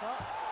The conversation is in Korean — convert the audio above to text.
자.